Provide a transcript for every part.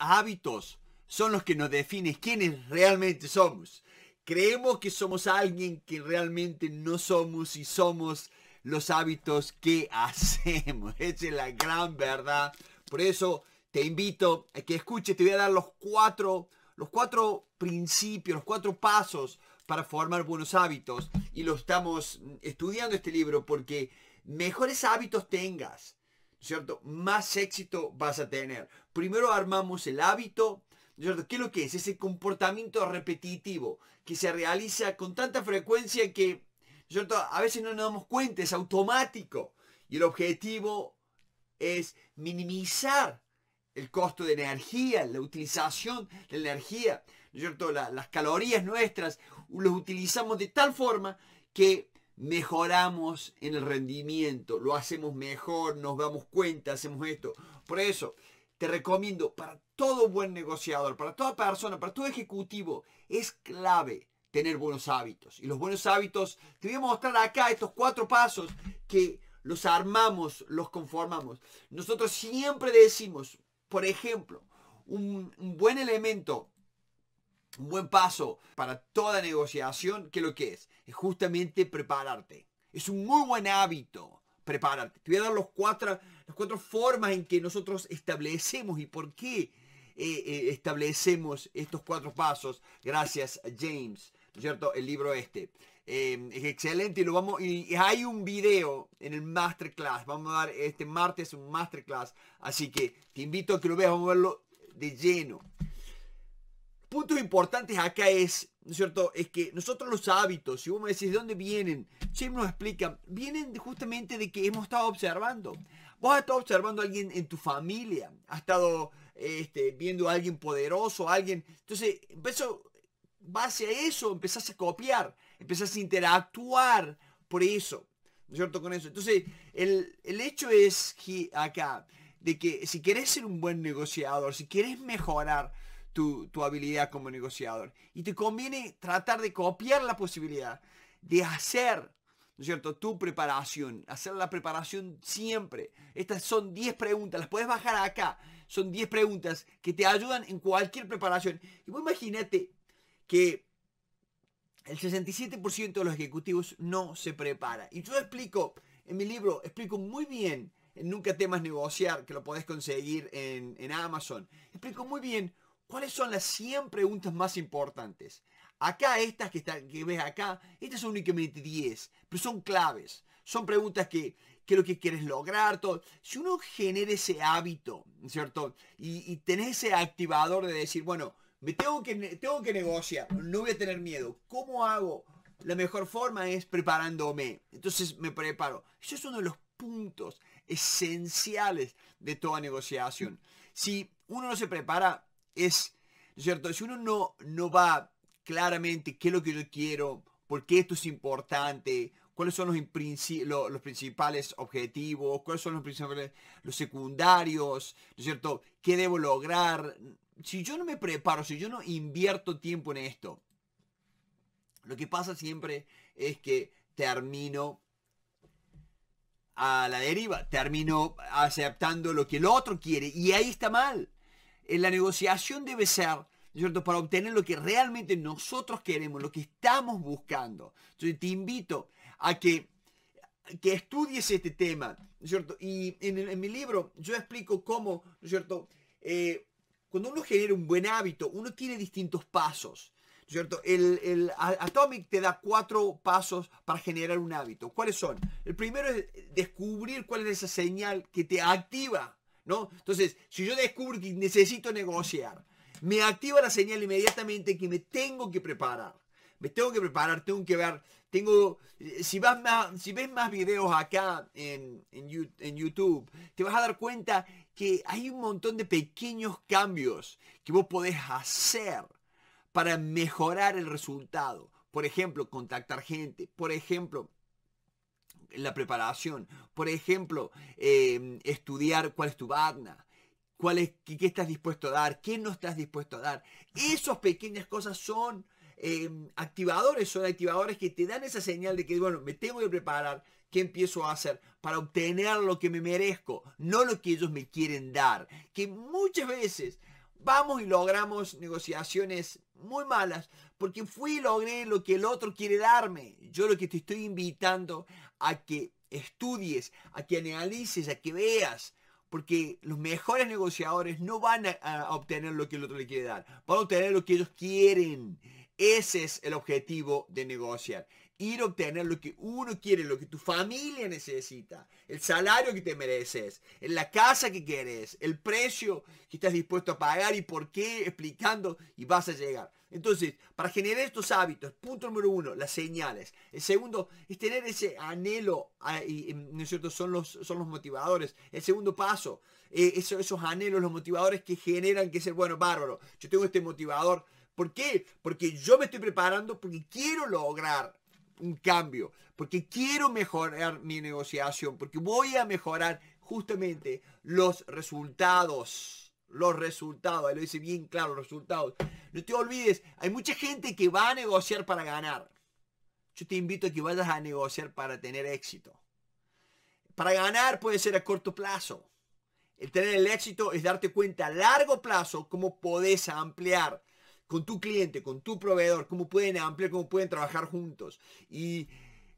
hábitos son los que nos definen quiénes realmente somos. Creemos que somos alguien que realmente no somos y somos los hábitos que hacemos. Esa es la gran verdad. Por eso te invito a que escuches, te voy a dar los cuatro, los cuatro principios, los cuatro pasos para formar buenos hábitos. Y lo estamos estudiando este libro porque mejores hábitos tengas, ¿cierto? Más éxito vas a tener. Primero armamos el hábito, ¿cierto? ¿Qué es lo que es? Ese comportamiento repetitivo que se realiza con tanta frecuencia que, ¿cierto? A veces no nos damos cuenta, es automático. Y el objetivo es minimizar el costo de energía, la utilización de energía, ¿cierto? las calorías nuestras, los utilizamos de tal forma que mejoramos en el rendimiento, lo hacemos mejor, nos damos cuenta, hacemos esto. Por eso, te recomiendo para todo buen negociador, para toda persona, para todo ejecutivo, es clave tener buenos hábitos. Y los buenos hábitos, te voy a mostrar acá estos cuatro pasos que los armamos, los conformamos. Nosotros siempre decimos, por ejemplo, un, un buen elemento un buen paso para toda negociación, ¿qué es lo que es? Es justamente prepararte. Es un muy buen hábito prepararte. Te voy a dar los cuatro, las cuatro formas en que nosotros establecemos y por qué eh, eh, establecemos estos cuatro pasos. Gracias a James, ¿no es cierto? El libro este. Em, es excelente y lo vamos y hay un video en el masterclass vamos a dar este martes un masterclass así que te invito a que lo veas vamos a verlo de lleno puntos importantes acá es, ¿no es cierto? Es que nosotros los hábitos, si vos me decís de dónde vienen, James nos explica, vienen justamente de que hemos estado observando. Vos has estado observando a alguien en tu familia, has estado este, viendo a alguien poderoso, alguien. Entonces, empezó, base a eso, empezás a copiar, empezás a interactuar por eso, ¿no es cierto? Con eso. Entonces, el, el hecho es que acá, de que si querés ser un buen negociador, si querés mejorar, tu, habilidad como negociador. Y te conviene tratar de copiar la posibilidad de hacer, ¿no es cierto?, tu preparación, hacer la preparación siempre. Estas son 10 preguntas, las puedes bajar acá. Son 10 preguntas que te ayudan en cualquier preparación. Y vos imagínate que el 67% de los ejecutivos no se prepara. Y yo explico, en mi libro, explico muy bien en Nunca temas negociar, que lo podés conseguir en, en Amazon. Explico muy bien ¿Cuáles son las 100 preguntas más importantes? Acá estas que, que ves acá, estas son únicamente 10, pero son claves. Son preguntas que, qué es lo que quieres lograr, todo. Si uno genera ese hábito, ¿cierto? Y, y tenés ese activador de decir, bueno, me tengo que, tengo que negociar, no voy a tener miedo. ¿Cómo hago? La mejor forma es preparándome. Entonces me preparo. Eso es uno de los puntos esenciales de toda negociación. Si uno no se prepara, es, ¿cierto? Si uno no, no va claramente qué es lo que yo quiero, por qué esto es importante, cuáles son los, los, principales objetivos, cuáles son los principales, los secundarios, ¿no es cierto? ¿Qué debo lograr? Si yo no me preparo, si yo no invierto tiempo en esto, lo que pasa siempre es que termino a la deriva, termino aceptando lo que el otro quiere y ahí está mal la negociación debe ser, ¿cierto? Para obtener lo que realmente nosotros queremos, lo que estamos buscando. Entonces te invito a que, que estudies este tema, ¿cierto? Y en, mi libro yo explico cómo, ¿no es cierto? Eh, cuando uno genera un buen hábito, uno tiene distintos pasos. ¿Cierto? El, el, Atomic te da cuatro pasos para generar un hábito. ¿Cuáles son? El primero es descubrir cuál es esa señal que te activa entonces, si yo descubro que necesito negociar, me activa la señal inmediatamente que me tengo que preparar. Me tengo que preparar, tengo que ver, tengo, si, vas más, si ves más videos acá en, en, YouTube, te vas a dar cuenta que hay un montón de pequeños cambios que vos podés hacer para mejorar el resultado. Por ejemplo, contactar gente. Por ejemplo, la preparación. Por ejemplo, em, estudiar cuál es tu Vagna, cuál es, qué, estás dispuesto a dar, qué no estás dispuesto a dar. Esas pequeñas cosas son em, activadores, son activadores que te dan esa señal de que, bueno, me tengo que preparar, ¿qué empiezo a hacer para obtener lo que me merezco? No lo que ellos me quieren dar. Que muchas veces vamos y logramos negociaciones muy malas porque fui y logré lo que el otro quiere darme. Yo lo que te estoy invitando a que estudies, a que analices, a que veas. Porque los mejores negociadores no van a, obtener lo que el otro le quiere dar. Van a obtener lo que ellos quieren. Ese es el objetivo de negociar ir a obtener lo que uno quiere, lo que tu familia necesita, el salario que te mereces, la casa que quieres, el precio que estás dispuesto a pagar y por qué, explicando y vas a llegar. Entonces, para generar estos hábitos, punto número uno, las señales. El segundo es tener ese anhelo, ah, ¿no es cierto? Son los, son los motivadores. El segundo paso, eh, esos, esos anhelos, los motivadores que generan que ser, bueno, bárbaro, yo tengo este motivador. ¿Por qué? Porque yo me estoy preparando porque quiero lograr un cambio, porque quiero mejorar mi negociación, porque voy a mejorar justamente los resultados. Los resultados, ahí lo dice bien claro, los resultados. No te olvides, hay mucha gente que va a negociar para ganar. Yo te invito a que vayas a negociar para tener éxito. Para ganar puede ser a corto plazo. El tener el éxito es darte cuenta a largo plazo cómo podés ampliar con tu cliente, con tu proveedor, cómo pueden ampliar, cómo pueden trabajar juntos. Y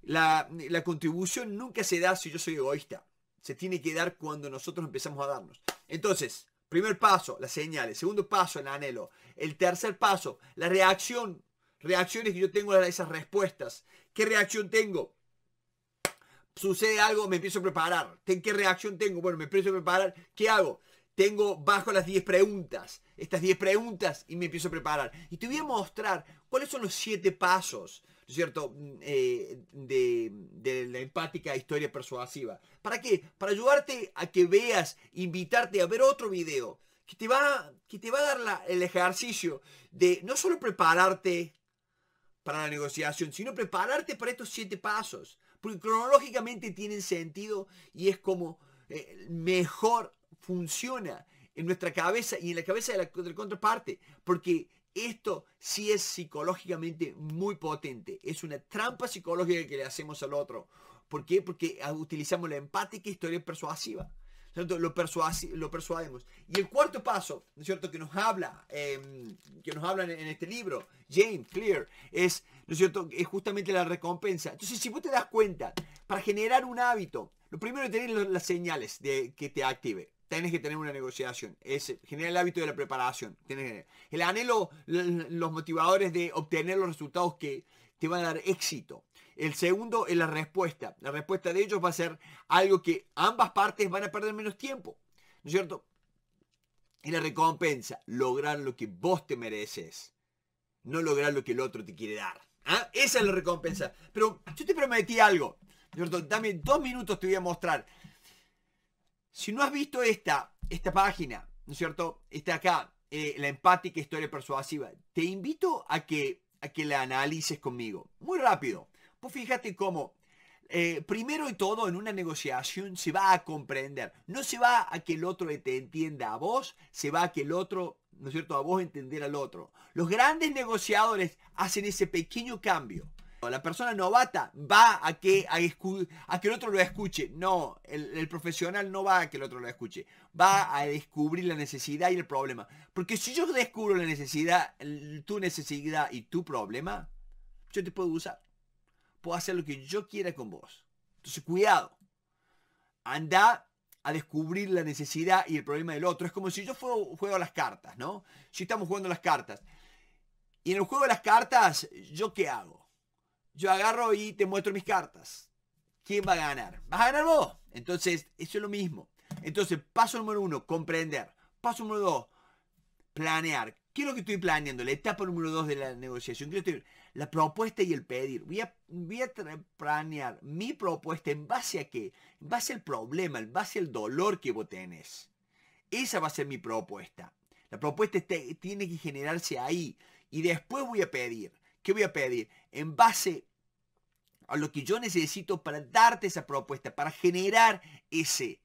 la, contribución nunca se da si yo soy egoísta. Se tiene que dar cuando nosotros empezamos a darnos. Entonces, primer paso, las señales. Segundo paso, el anhelo. El tercer paso, la reacción. Reacciones que yo tengo a esas respuestas. ¿Qué reacción tengo? Sucede algo, me empiezo a preparar. ¿Qué reacción tengo? Bueno, me empiezo a preparar. ¿Qué hago? Tengo bajo las 10 preguntas, estas 10 preguntas y me empiezo a preparar. Y te voy a mostrar cuáles son los 7 pasos, ¿no es cierto?, mm, eh, de, la empática historia persuasiva. ¿Para qué? Para ayudarte a que veas, invitarte a ver otro video que te va, que te va a dar el ejercicio de no solo prepararte para la negociación, sino prepararte para estos 7 pasos. Porque cronológicamente tienen sentido y es como eh, mejor funciona en nuestra cabeza y en la cabeza de la, contraparte. Porque esto sí es psicológicamente muy potente. Es una trampa psicológica que le hacemos al otro. ¿Por qué? Porque utilizamos la empática historia persuasiva. Lo, lo persuademos. Y el cuarto paso, ¿no es cierto?, que nos habla, em, que nos habla en, este libro, James Clear, es, ¿no es cierto?, es justamente la recompensa. Entonces, si vos te das cuenta, para generar un hábito, lo primero es tener las señales de que te active tienes que tener una negociación. Es el hábito de la preparación. el anhelo, los motivadores de obtener los resultados que te van a dar éxito. El segundo es la respuesta. La respuesta de ellos va a ser algo que ambas partes van a perder menos tiempo. ¿No es cierto? Y la recompensa, lograr lo que vos te mereces. No lograr lo que el otro te quiere dar. ¿Ah? Esa es la recompensa. Pero yo te prometí algo. Dame dos minutos, te voy a mostrar. Si no has visto esta, esta página, ¿no es cierto? Está acá, eh, la empática historia persuasiva. Te invito a que, a que la analices conmigo. Muy rápido. Pues fíjate cómo, eh, primero y todo, en una negociación se va a comprender. No se va a que el otro te entienda a vos, se va a que el otro, ¿no es cierto?, a vos entender al otro. Los grandes negociadores hacen ese pequeño cambio la persona novata va a que, a, que el otro lo escuche. No, el, profesional no va a que el otro lo escuche. Va a descubrir la necesidad y el problema. Porque si yo descubro la necesidad, tu necesidad y tu problema, yo te puedo usar. Puedo hacer lo que yo quiera con vos. Entonces, cuidado. Anda a descubrir la necesidad y el problema del otro. Es como si yo juego, juego las cartas, ¿no? Si estamos jugando las cartas. Y en el juego de las cartas, ¿yo qué hago? Yo agarro y te muestro mis cartas. ¿Quién va a ganar? ¿Vas a ganar vos? Entonces, eso es lo mismo. Entonces, paso número uno, comprender. Paso número dos, planear. ¿Qué es lo que estoy planeando? La etapa número dos de la negociación. La propuesta y el pedir. Voy a, planear mi propuesta en base a qué? En base al problema, en base al dolor que vos tenés. Esa va a ser mi propuesta. La propuesta tiene que generarse ahí. Y después voy a pedir. ¿Qué voy a pedir? En base a lo que yo necesito para darte esa propuesta, para generar ese,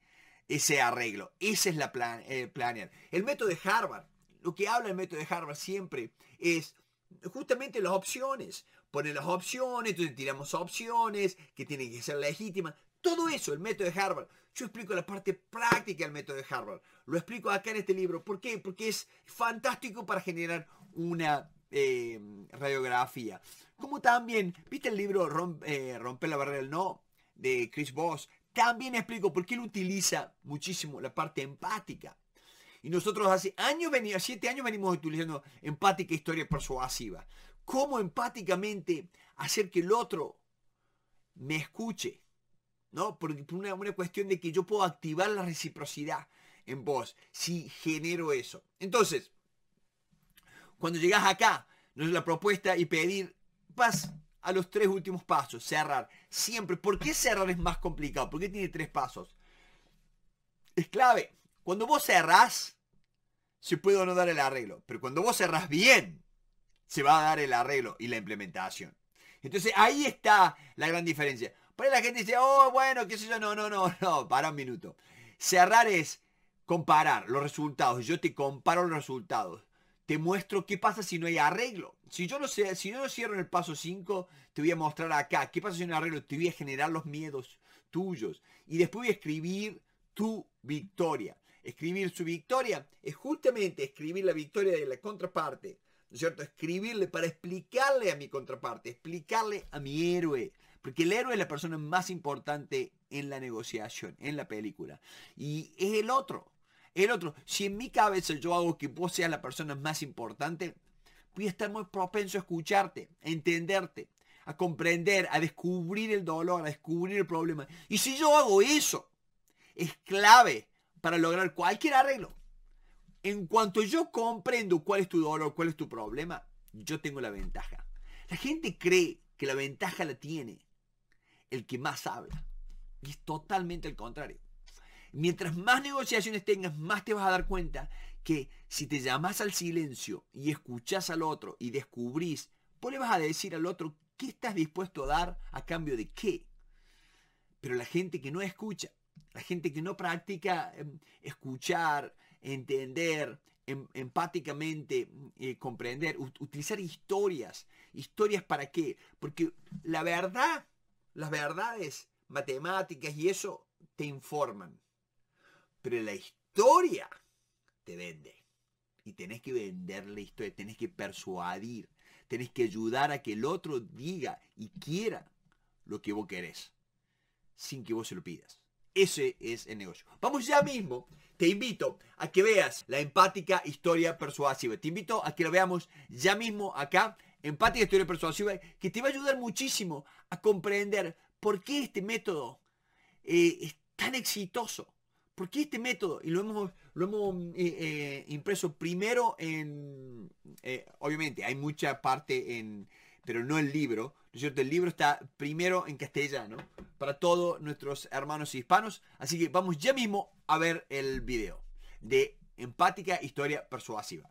ese arreglo. Ese es la plan, el planear. El método de Harvard, lo que habla el método de Harvard siempre es justamente las opciones. Pone las opciones, entonces tiramos opciones que tienen que ser legítimas. Todo eso, el método de Harvard. Yo explico la parte práctica del método de Harvard. Lo explico acá en este libro. ¿Por qué? Porque es fantástico para generar una eh, radiografía. Como también, ¿viste el libro eh, Romper la barrera del no? de Chris Voss? También explico por qué él utiliza muchísimo la parte empática. Y nosotros hace años, siete años venimos utilizando empática historia persuasiva. Cómo empáticamente hacer que el otro me escuche. ¿No? Por una, una cuestión de que yo puedo activar la reciprocidad en vos si genero eso. Entonces, cuando llegas acá, no es la propuesta y pedir, vas a los tres últimos pasos, cerrar. Siempre. ¿Por qué cerrar es más complicado? ¿Por qué tiene tres pasos? Es clave. Cuando vos cerrás, se puede o no dar el arreglo. Pero cuando vos cerrás bien, se va a dar el arreglo y la implementación. Entonces ahí está la gran diferencia. Por ahí la gente dice, oh, bueno, qué sé yo, no, no, no, no, para un minuto. Cerrar es comparar los resultados. Yo te comparo los resultados. Te muestro qué pasa si no hay arreglo. Si yo no sé, si yo no cierro en el paso 5, te voy a mostrar acá. ¿Qué pasa si no hay arreglo? Te voy a generar los miedos tuyos. Y después voy a escribir tu victoria escribir su victoria, es justamente escribir la victoria de la contraparte, ¿no es cierto? Escribirle para explicarle a mi contraparte, explicarle a mi héroe, porque el héroe es la persona más importante en la negociación, en la película, y es el otro, el otro. Si en mi cabeza yo hago que vos seas la persona más importante, voy a estar muy propenso a escucharte, a entenderte, a comprender, a descubrir el dolor, a descubrir el problema. Y si yo hago eso, es clave para lograr cualquier arreglo. En cuanto yo comprendo cuál es tu dolor, cuál es tu problema, yo tengo la ventaja. La gente cree que la ventaja la tiene el que más habla. Y es totalmente el contrario. Mientras más negociaciones tengas, más te vas a dar cuenta que si te llamas al silencio y escuchas al otro y descubrís, vos le vas a decir al otro qué estás dispuesto a dar a cambio de qué. Pero la gente que no escucha la gente que no practica em, escuchar, entender, em, empáticamente eh, comprender, utilizar historias. ¿Historias para qué? Porque la verdad, las verdades matemáticas y eso te informan. Pero la historia te vende. Y tenés que vender la historia, tenés que persuadir, tenés que ayudar a que el otro diga y quiera lo que vos querés, sin que vos se lo pidas. Ese es el negocio. Vamos ya mismo. Te invito a que veas la empática historia persuasiva. Te invito a que lo veamos ya mismo acá. Empática historia persuasiva que te va a ayudar muchísimo a comprender por qué este método eh, es tan exitoso. ¿Por qué este método? Y lo hemos, hemos eh, eh, impreso primero en... obviamente, hay mucha parte en... pero no el libro cierto? El libro está primero en castellano para todos nuestros hermanos hispanos. Así que vamos ya mismo a ver el video de Empática Historia Persuasiva.